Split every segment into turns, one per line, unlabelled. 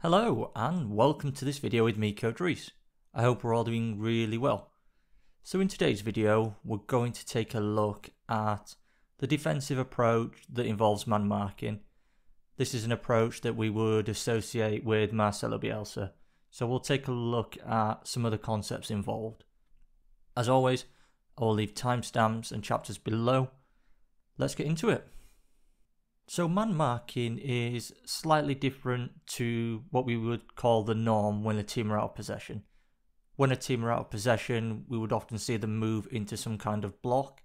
Hello and welcome to this video with me, Coach Reese. I hope we're all doing really well. So in today's video, we're going to take a look at the defensive approach that involves man marking. This is an approach that we would associate with Marcelo Bielsa. So we'll take a look at some of the concepts involved. As always, I will leave timestamps and chapters below. Let's get into it. So man marking is slightly different to what we would call the norm when a team are out of possession. When a team are out of possession, we would often see them move into some kind of block,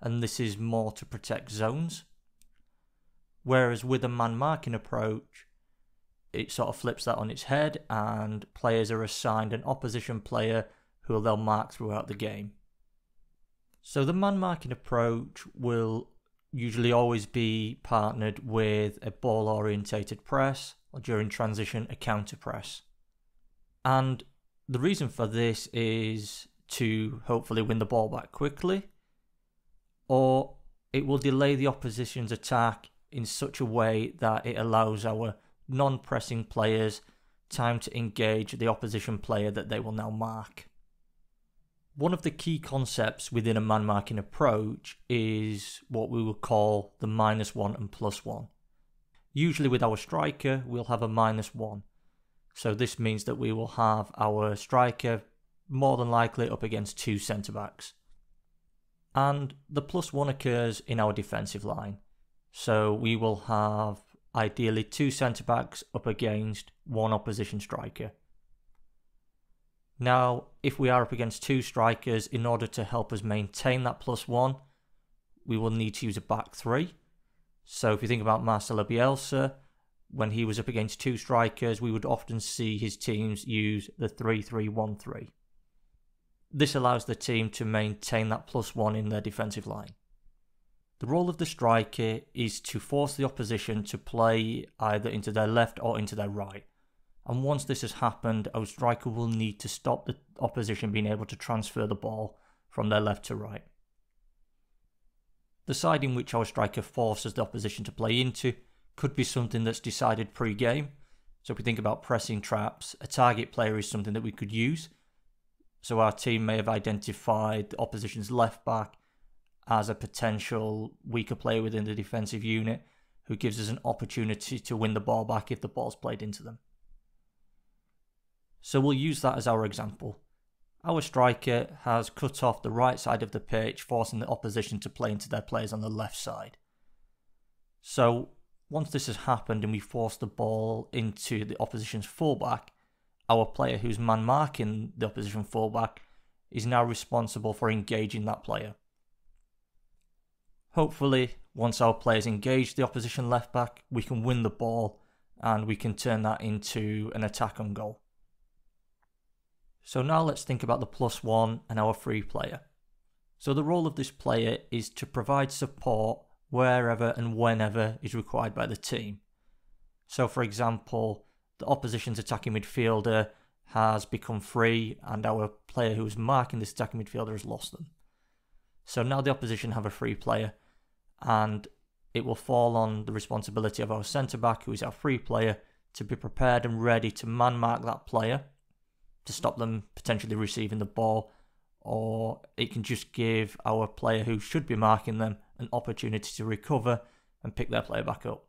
and this is more to protect zones. Whereas with a man marking approach, it sort of flips that on its head, and players are assigned an opposition player who they'll mark throughout the game. So the man marking approach will usually always be partnered with a ball orientated press or during transition a counter press. And the reason for this is to hopefully win the ball back quickly or it will delay the opposition's attack in such a way that it allows our non-pressing players time to engage the opposition player that they will now mark. One of the key concepts within a man marking approach is what we would call the minus one and plus one. Usually, with our striker, we'll have a minus one. So, this means that we will have our striker more than likely up against two centre backs. And the plus one occurs in our defensive line. So, we will have ideally two centre backs up against one opposition striker. Now, if we are up against two strikers, in order to help us maintain that plus one, we will need to use a back three. So if you think about Marcelo Bielsa, when he was up against two strikers, we would often see his teams use the 3 3 1 3. This allows the team to maintain that plus one in their defensive line. The role of the striker is to force the opposition to play either into their left or into their right. And once this has happened, our striker will need to stop the opposition being able to transfer the ball from their left to right. The side in which our striker forces the opposition to play into could be something that's decided pre game. So if we think about pressing traps, a target player is something that we could use. So our team may have identified the opposition's left back as a potential weaker player within the defensive unit who gives us an opportunity to win the ball back if the ball's played into them. So we'll use that as our example. Our striker has cut off the right side of the pitch, forcing the opposition to play into their players on the left side. So once this has happened and we force the ball into the opposition's fullback, our player who's man marking the opposition fullback is now responsible for engaging that player. Hopefully, once our players engage the opposition left back, we can win the ball and we can turn that into an attack on goal. So now let's think about the plus one and our free player. So the role of this player is to provide support wherever and whenever is required by the team. So for example, the opposition's attacking midfielder has become free and our player who's marking this attacking midfielder has lost them. So now the opposition have a free player and it will fall on the responsibility of our centre back, who is our free player, to be prepared and ready to man mark that player to stop them potentially receiving the ball, or it can just give our player who should be marking them an opportunity to recover and pick their player back up.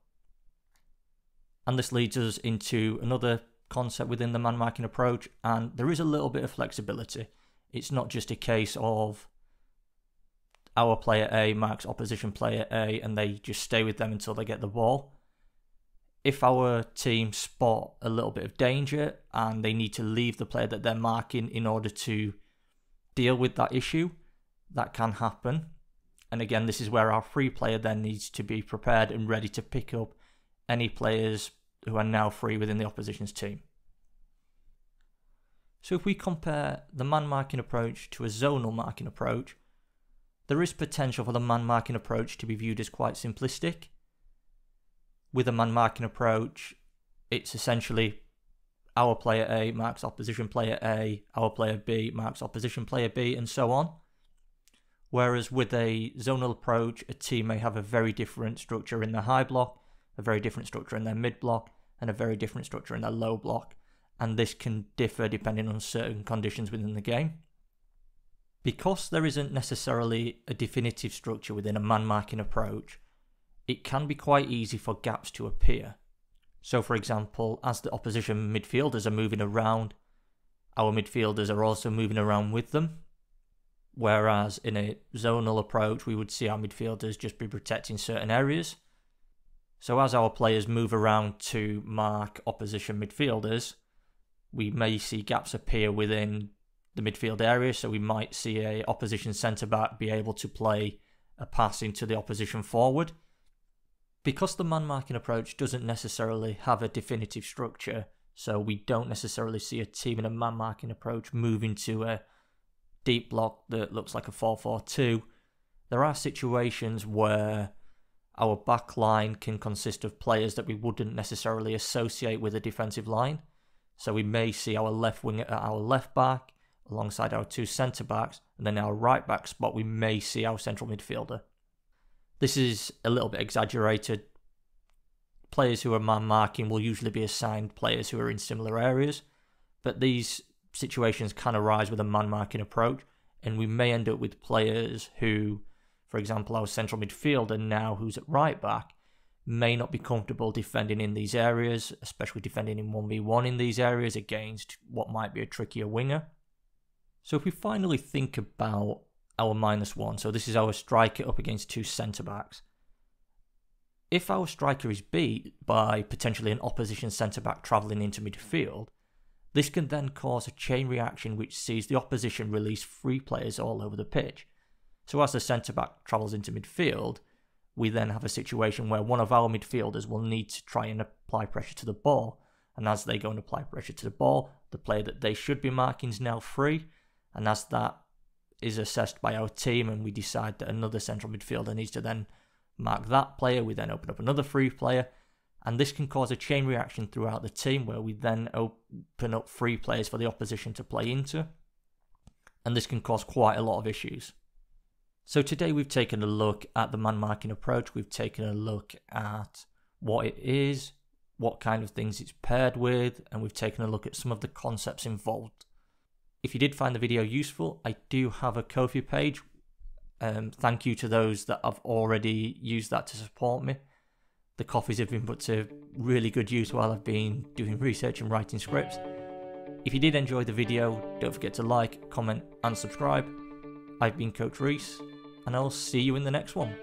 And this leads us into another concept within the man marking approach, and there is a little bit of flexibility. It's not just a case of our player A marks opposition player A and they just stay with them until they get the ball if our team spot a little bit of danger and they need to leave the player that they're marking in order to deal with that issue, that can happen. And again, this is where our free player then needs to be prepared and ready to pick up any players who are now free within the opposition's team. So if we compare the man marking approach to a zonal marking approach, there is potential for the man marking approach to be viewed as quite simplistic with a man marking approach, it's essentially our player A marks opposition player A, our player B marks opposition player B, and so on. Whereas with a zonal approach, a team may have a very different structure in their high block, a very different structure in their mid block, and a very different structure in their low block, and this can differ depending on certain conditions within the game. Because there isn't necessarily a definitive structure within a man marking approach, it can be quite easy for gaps to appear. So, for example, as the opposition midfielders are moving around, our midfielders are also moving around with them. Whereas in a zonal approach, we would see our midfielders just be protecting certain areas. So, as our players move around to mark opposition midfielders, we may see gaps appear within the midfield area. So, we might see a opposition centre back be able to play a pass into the opposition forward because the man marking approach doesn't necessarily have a definitive structure, so we don't necessarily see a team in a man marking approach moving to a deep block that looks like a 4 4 2, there are situations where our back line can consist of players that we wouldn't necessarily associate with a defensive line. So we may see our left wing at our left back alongside our two centre backs, and then our right back spot, we may see our central midfielder. This is a little bit exaggerated. Players who are man marking will usually be assigned players who are in similar areas, but these situations can arise with a man marking approach, and we may end up with players who, for example, our central midfielder now who's at right back, may not be comfortable defending in these areas, especially defending in 1v1 in these areas against what might be a trickier winger. So if we finally think about our minus one. So this is our striker up against two centre backs. If our striker is beat by potentially an opposition centre back travelling into midfield, this can then cause a chain reaction which sees the opposition release free players all over the pitch. So as the centre back travels into midfield, we then have a situation where one of our midfielders will need to try and apply pressure to the ball. And as they go and apply pressure to the ball, the player that they should be marking is now free. And as that is assessed by our team and we decide that another central midfielder needs to then mark that player, we then open up another free player. And this can cause a chain reaction throughout the team where we then open up free players for the opposition to play into. And this can cause quite a lot of issues. So today we've taken a look at the man marking approach. We've taken a look at what it is, what kind of things it's paired with, and we've taken a look at some of the concepts involved. If you did find the video useful, I do have a Ko-fi page. Um, thank you to those that have already used that to support me. The coffees have been put to really good use while I've been doing research and writing scripts. If you did enjoy the video, don't forget to like, comment, and subscribe. I've been Coach Reese, and I'll see you in the next one.